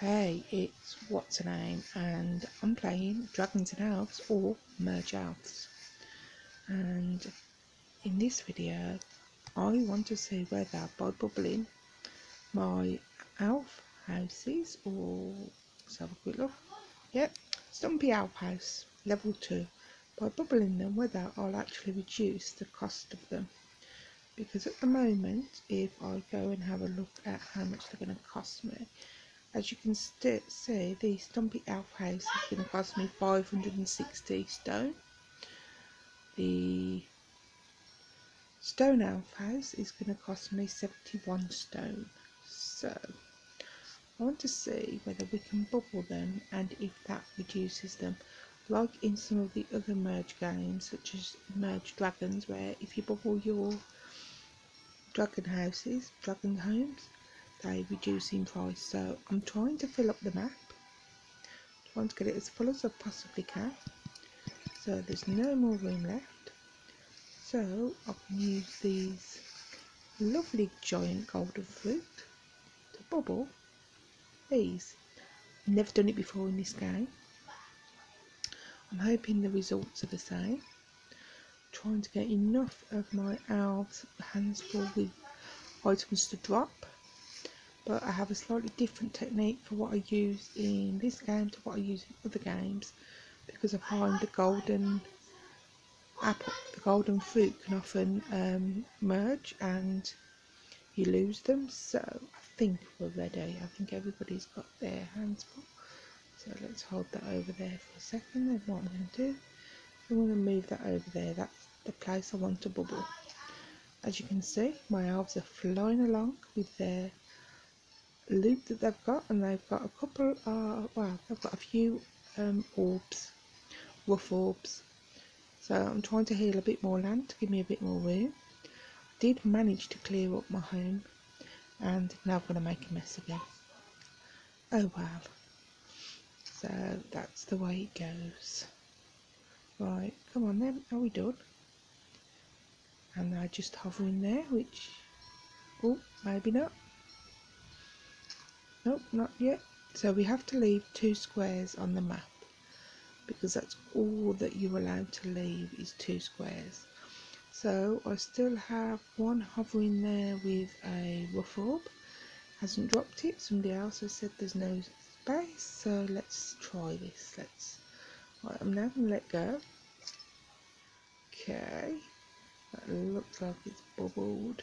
Hey, it's Whatsername, and I'm playing Dragons and Elves or Merge Elves. And in this video, I want to see whether by bubbling my elf houses or let's have a quick look. Yep, Stumpy Elf House, level 2. By bubbling them, whether I'll actually reduce the cost of them. Because at the moment, if I go and have a look at how much they're going to cost me, as you can see, the Stumpy Elf House is going to cost me 560 stone. The Stone Elf House is going to cost me 71 stone. So, I want to see whether we can bubble them and if that reduces them. Like in some of the other merge games, such as Merge Dragons, where if you bubble your dragon houses, dragon homes, they reducing price. So I'm trying to fill up the map. Trying to get it as full as I possibly can. So there's no more room left. So I can use these lovely giant golden fruit to bubble these. Never done it before in this game. I'm hoping the results are the same. Trying to get enough of my elves hands full with items to drop but I have a slightly different technique for what I use in this game to what I use in other games because I find the golden apple, the golden fruit can often um, merge and you lose them. So I think we're ready. I think everybody's got their hands full. So let's hold that over there for a second. Then what I'm going to do I'm going to move that over there. That's the place I want to bubble. As you can see my elves are flying along with their loot that they've got and they've got a couple uh well they've got a few um, orbs rough orbs. So I'm trying to heal a bit more land to give me a bit more room did manage to clear up my home and now I'm going to make a mess again oh well. So that's the way it goes. Right come on then are we done? And they're just hovering there which oh maybe not Nope, not yet. So we have to leave two squares on the map because that's all that you're allowed to leave is two squares. So I still have one hovering there with a rough orb. Hasn't dropped it. Somebody else has said there's no space. So let's try this. Let's. Right, I'm now going to let go. Okay. That looks like it's bubbled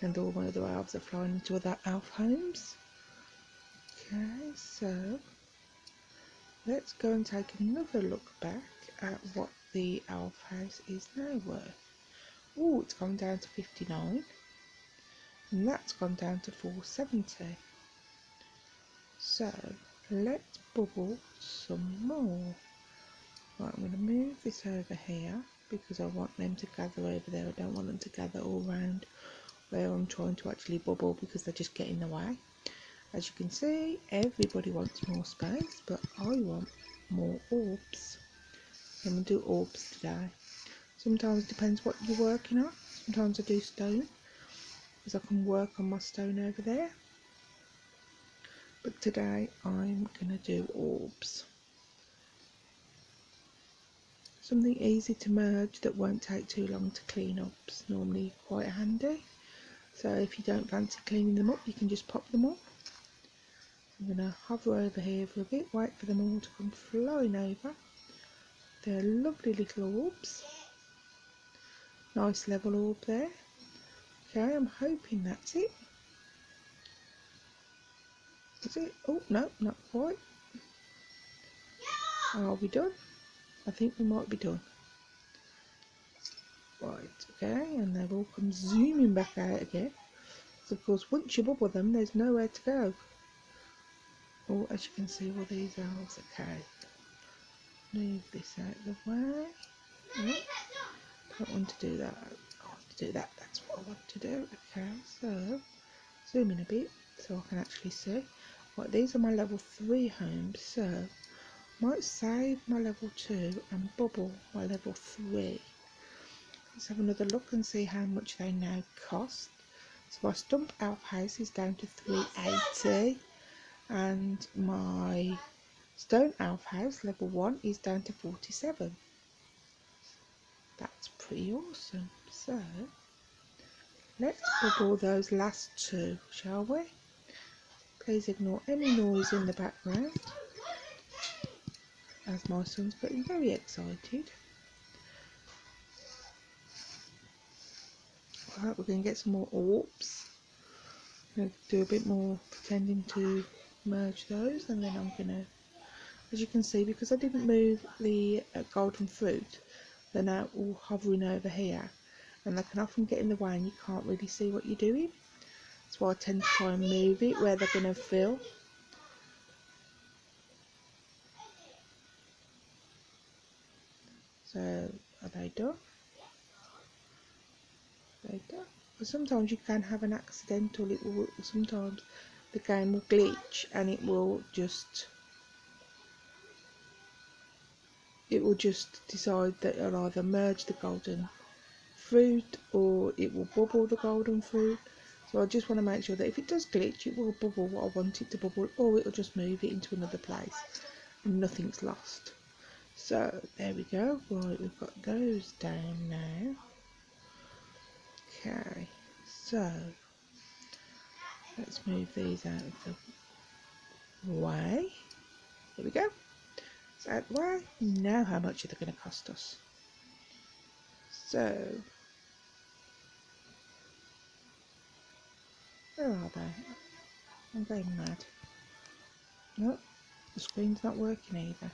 and all one of the elves are flying into other elf homes. Okay, so let's go and take another look back at what the elf house is now worth. Oh, it's gone down to 59 and that's gone down to 470. So let's bubble some more. Right, I'm going to move this over here because I want them to gather over there. I don't want them to gather all round where I'm trying to actually bubble because they just get in the way. As you can see, everybody wants more space, but I want more orbs. I'm going to do orbs today. Sometimes it depends what you're working on. Sometimes I do stone, because I can work on my stone over there. But today I'm going to do orbs. Something easy to merge that won't take too long to clean up is normally quite handy. So if you don't fancy cleaning them up, you can just pop them up. I'm going to hover over here for a bit, wait for them all to come flowing over. They're lovely little orbs. Nice level orb there. Okay, I'm hoping that's it. Is it? Oh, no, not quite. Are we done? I think we might be done. Right, okay, and they've all come zooming back out again. So of course, once you bubble them, there's nowhere to go. Oh, as you can see, all these elves, okay. Move this out of the way. Oh, don't want to do that. I want to do that, that's what I want to do. Okay, so, zoom in a bit so I can actually see. Right, these are my level 3 homes, so might save my level 2 and bubble my level 3 Let's have another look and see how much they now cost. So my stump elf house is down to 380 and my stone elf house level 1 is down to 47 that's pretty awesome. So let's bubble those last two shall we? Please ignore any noise in the background as my son's getting very excited Right, we're going to get some more orbs. do a bit more pretending to merge those and then I'm going to, as you can see, because I didn't move the uh, golden fruit, they're now all hovering over here and they can often get in the way and you can't really see what you're doing. That's why I tend to try and move it where they're going to fill. So, are they done? But sometimes you can have an accidental, it will, sometimes the game will glitch and it will just it will just decide that it'll either merge the golden fruit or it will bubble the golden fruit. So I just want to make sure that if it does glitch it will bubble what I want it to bubble or it'll just move it into another place and nothing's lost. So there we go. Right we've got those down now Okay, so let's move these out of the way. There we go. It's out the way. Now how much are they going to cost us? So, where are they? I'm going mad. Nope, the screen's not working either.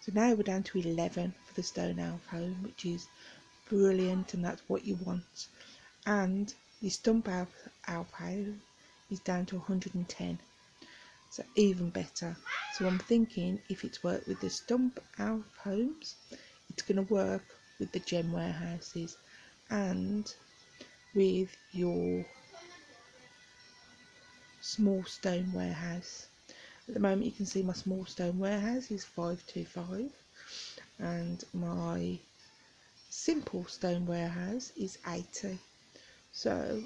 So now we're down to 11 for the stone elf home, which is brilliant and that's what you want. And the stump elf, elf home is down to 110. So even better. So I'm thinking if it's worked with the stump elf homes, it's going to work with the gem warehouses and with your small stone warehouse. At the moment you can see my small stone warehouse is 525 and my simple stone warehouse is 80 so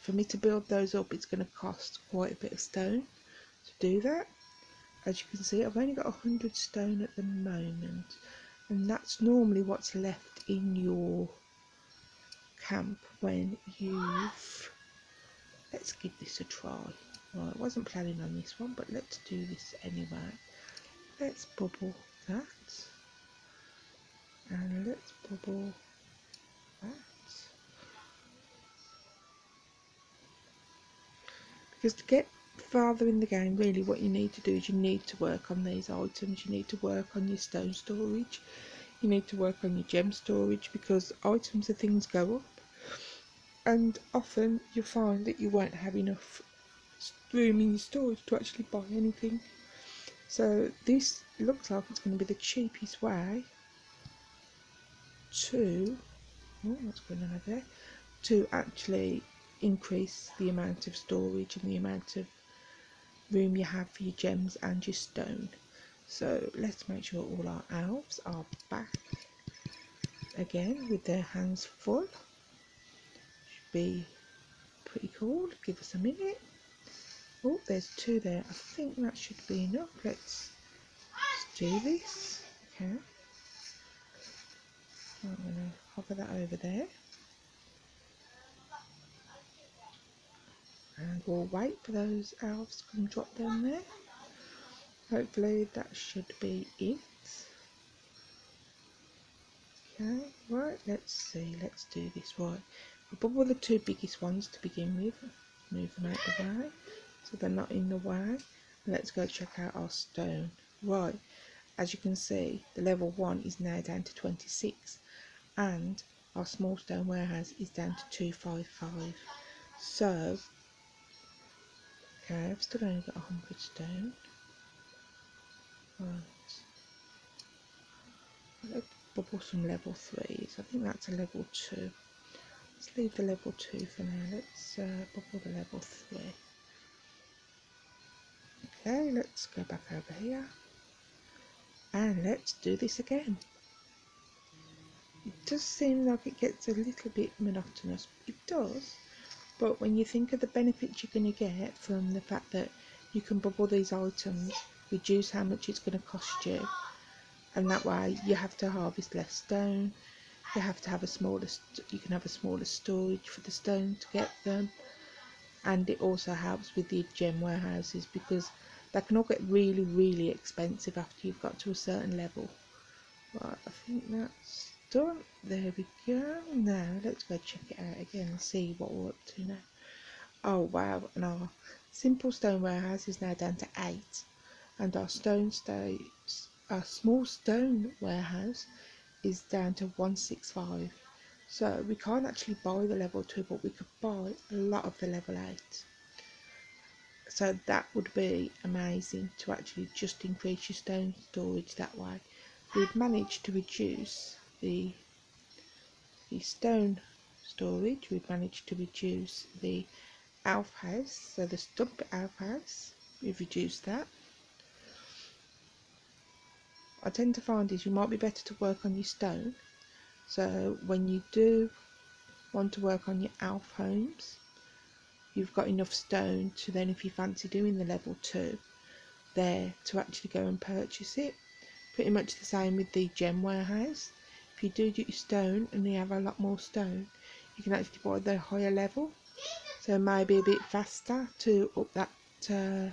for me to build those up it's going to cost quite a bit of stone to do that as you can see I've only got 100 stone at the moment and that's normally what's left in your camp when you've let's give this a try well I wasn't planning on this one, but let's do this anyway. Let's bubble that. And let's bubble that. Because to get farther in the game, really what you need to do is you need to work on these items. You need to work on your stone storage. You need to work on your gem storage because items and things go up. And often you'll find that you won't have enough room in your storage to actually buy anything. So this looks like it's going to be the cheapest way to, oh, what's going on over there, to actually increase the amount of storage and the amount of room you have for your gems and your stone. So let's make sure all our elves are back again with their hands full. Should be pretty cool. Give us a minute. Oh, there's two there. I think that should be enough. Let's do this. Okay. I'm going to hover that over there. And we'll wait for those elves to come drop down there. Hopefully that should be it. Okay, right, let's see. Let's do this. Right, we'll bubble the two biggest ones to begin with. Move them out of the way so they're not in the way. Let's go check out our stone. Right, as you can see, the level 1 is now down to 26 and our small stone warehouse is down to 255. So, okay, I've still only got 100 stone. Right. Bubble some level 3s. I think that's a level 2. Let's leave the level 2 for now. Let's uh, bubble the level 3. Okay, let's go back over here. And let's do this again. It does seem like it gets a little bit monotonous. It does, but when you think of the benefits you're going to get from the fact that you can bubble these items reduce how much it's going to cost you and that way you have to harvest less stone you have to have a smaller you can have a smaller storage for the stone to get them and it also helps with the gem warehouses because they can all get really really expensive after you've got to a certain level right I think that's done there we go. Now let's go check it out again and see what we're up to now. Oh wow and our simple stone warehouse is now down to eight. And our stone stays our small stone warehouse is down to 165 so we can't actually buy the level 2 but we could buy a lot of the level 8 so that would be amazing to actually just increase your stone storage that way. We've managed to reduce the the stone storage. We've managed to reduce the elf house so the stump elf house we've reduced that. I tend to find is you might be better to work on your stone. So when you do want to work on your elf homes you've got enough stone to then if you fancy doing the level 2 there to actually go and purchase it. Pretty much the same with the gem warehouse you do your stone and you have a lot more stone you can actually buy the higher level. So maybe a bit faster to up that uh,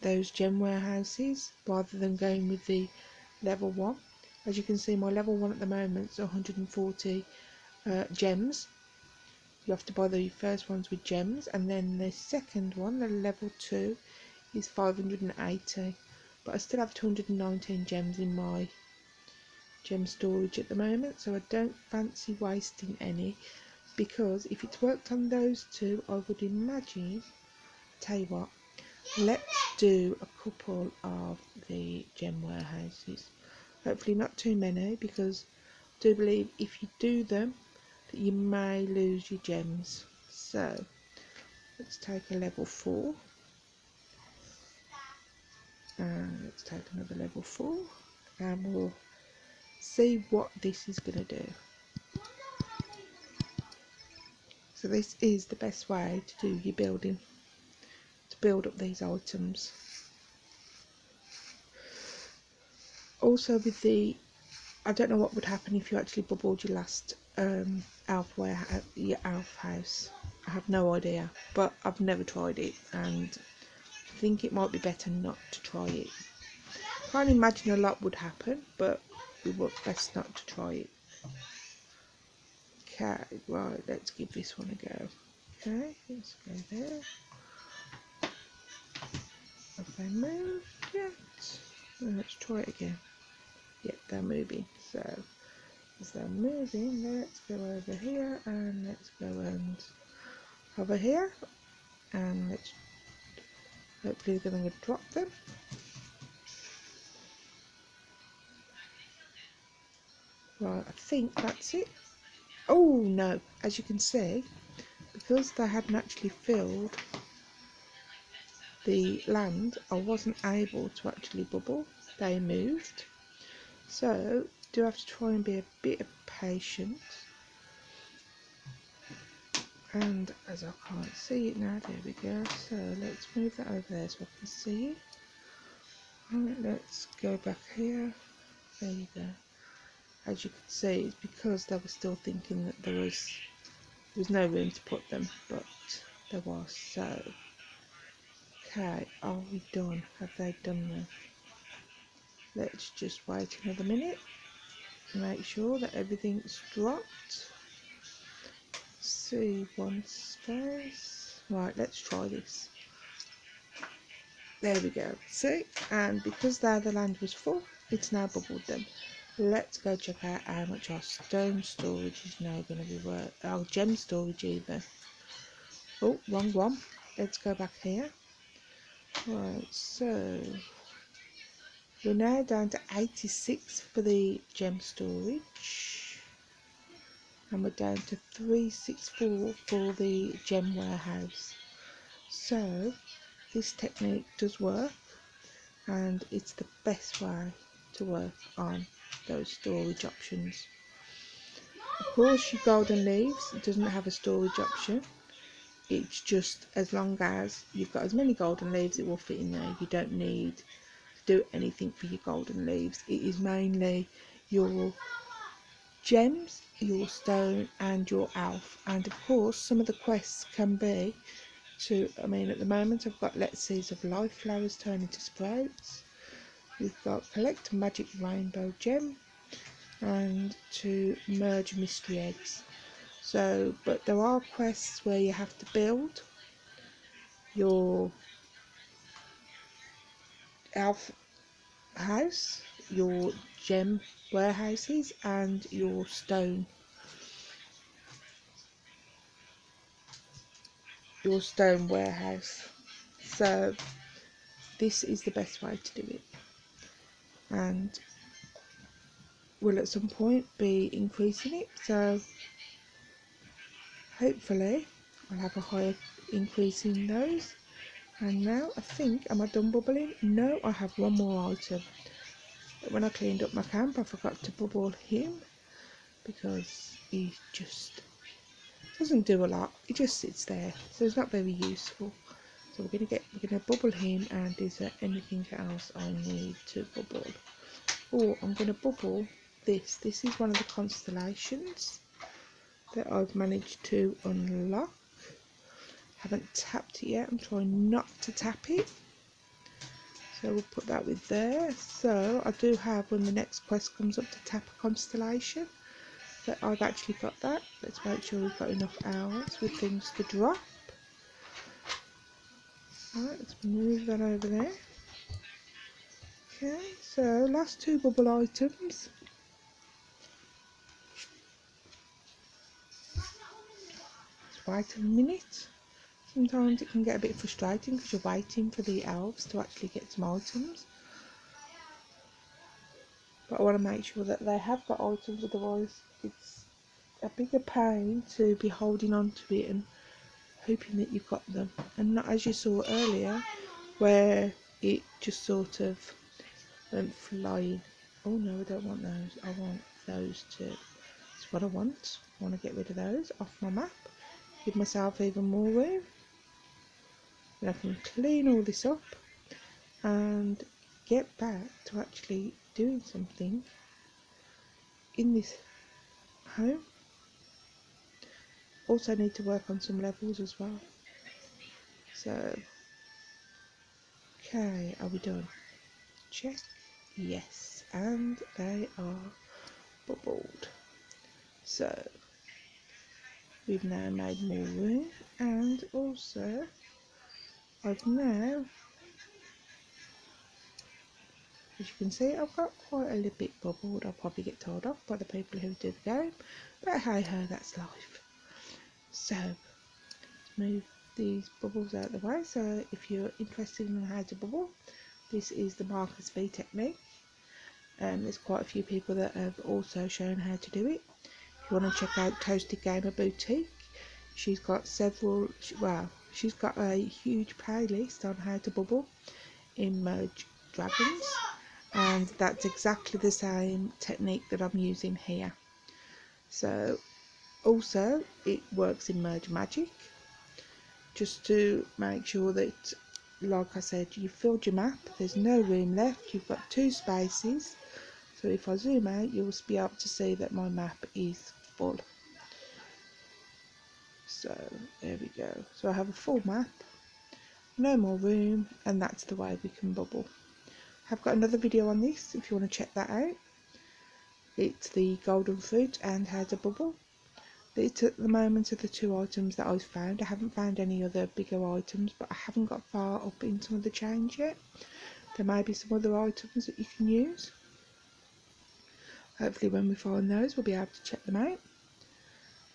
those gem warehouses rather than going with the level 1 as you can see my level 1 at the moment is 140 uh, gems. You have to buy the first ones with gems and then the second one the level 2 is 580 but I still have 219 gems in my gem storage at the moment so I don't fancy wasting any because if it's worked on those two I would imagine tell you what let's do a couple of the gem warehouses. Hopefully not too many because I do believe if you do them that you may lose your gems. So let's take a level 4 and let's take another level 4 and we'll see what this is going to do so this is the best way to do your building to build up these items. Also with the, I don't know what would happen if you actually bubbled your last um, elf warehouse, your elf house. I have no idea, but I've never tried it and I think it might be better not to try it. I can't imagine a lot would happen, but we would best not to try it. Okay, right, let's give this one a go. Okay, let's go there. Have they moved yet? let's try it again. Yep, they're moving. So, as they're moving, let's go over here and let's go and over here and let's hopefully they're going to drop them. Right, I think that's it. Oh no, as you can see, because they hadn't actually filled the land I wasn't able to actually bubble. They moved. So do have to try and be a bit patient. And as I can't see it now there we go. So let's move that over there so I can see it. Right, let's go back here. There you go as you can see it's because they were still thinking that there was there was no room to put them but there was so Okay, are we done? Have they done them? Let's just wait another minute. To make sure that everything's dropped. See one space. Right, let's try this. There we go. See? And because there the land was full, it's now bubbled them. Let's go check out how much our stone storage is now going to be worth. Our gem storage either. Oh, wrong one. Let's go back here. Right, so we're now down to 86 for the gem storage and we're down to 364 for the gem warehouse. So this technique does work and it's the best way to work on those storage options. Of course your golden leaves doesn't have a storage option. It's just as long as you've got as many golden leaves it will fit in there. You don't need to do anything for your golden leaves. It is mainly your gems your stone and your elf and of course some of the quests can be to I mean at the moment I've got Let's seeds of life flowers turn into sprouts we've got collect magic rainbow gem and to merge mystery eggs. So but there are quests where you have to build your elf house your gem warehouses and your stone. Your stone warehouse. So this is the best way to do it and will at some point be increasing it. So hopefully I'll have a higher increase in those. And now I think am I done bubbling? No I have one more item. When I cleaned up my camp I forgot to bubble him because he just doesn't do a lot. He just sits there so he's not very useful so we're gonna get we're gonna bubble him and is there anything else I need to bubble? Oh I'm gonna bubble this. This is one of the constellations that I've managed to unlock. Haven't tapped it yet. I'm trying not to tap it. So we'll put that with there. So I do have when the next quest comes up to tap a constellation. That I've actually got that. Let's make sure we've got enough hours with things to drop. Alright, let's move that over there. Okay, so last two bubble items. Let's wait a minute. Sometimes it can get a bit frustrating because you're waiting for the elves to actually get some items but I want to make sure that they have got items otherwise it's a bigger pain to be holding on to it and hoping that you've got them. And not as you saw earlier where it just sort of went flying. Oh no I don't want those. I want those two that's what I want. I want to get rid of those off my map. Give myself even more room. And I can clean all this up and get back to actually doing something in this home also need to work on some levels as well. So okay are we done? Check. Yes and they are bubbled. So we've now made more room and also I've now as you can see I've got quite a little bit bubbled. I'll probably get told off by the people who do the game but hey ho that's life so move these bubbles out of the way so if you're interested in how to bubble this is the Marcus V technique. And um, there's quite a few people that have also shown how to do it. If you want to check out Toasted Gamer Boutique she's got several well she's got a huge playlist on how to bubble in Merge Dragons and that's exactly the same technique that I'm using here. So also it works in merge magic just to make sure that like I said you filled your map there's no room left you've got two spaces so if I zoom out you'll be able to see that my map is full so there we go so I have a full map no more room and that's the way we can bubble I've got another video on this if you want to check that out. It's the golden fruit and how to bubble. It's at the moment of the two items that I've found. I haven't found any other bigger items but I haven't got far up in some of the chains yet. There may be some other items that you can use. Hopefully when we find those we'll be able to check them out.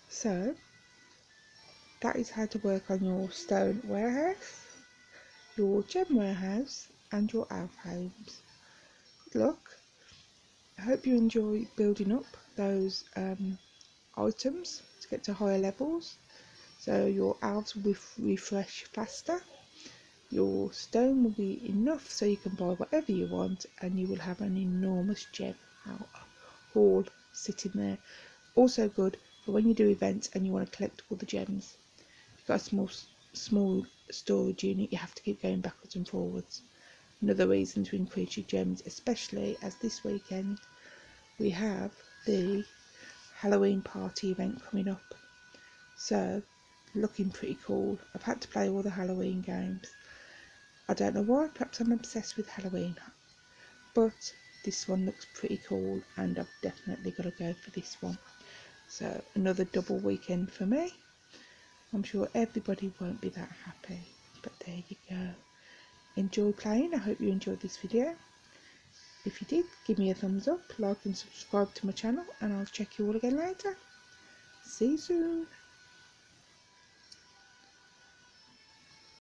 So that is how to work on your stone warehouse, your gem warehouse and your elf. Good luck. I hope you enjoy building up those um, items to get to higher levels. So your elves will refresh faster. Your stone will be enough so you can buy whatever you want and you will have an enormous gem haul sitting there. Also good for when you do events and you want to collect all the gems. if you've got a small small storage unit, you have to keep going backwards and forwards. Another reason to increase your gems, especially as this weekend we have the Halloween party event coming up. So, looking pretty cool. I've had to play all the Halloween games. I don't know why, perhaps I'm obsessed with Halloween. But this one looks pretty cool and I've definitely got to go for this one. So, another double weekend for me. I'm sure everybody won't be that happy, but there you go. Enjoy playing. I hope you enjoyed this video. If you did, give me a thumbs up, like and subscribe to my channel, and I'll check you all again later. See you soon.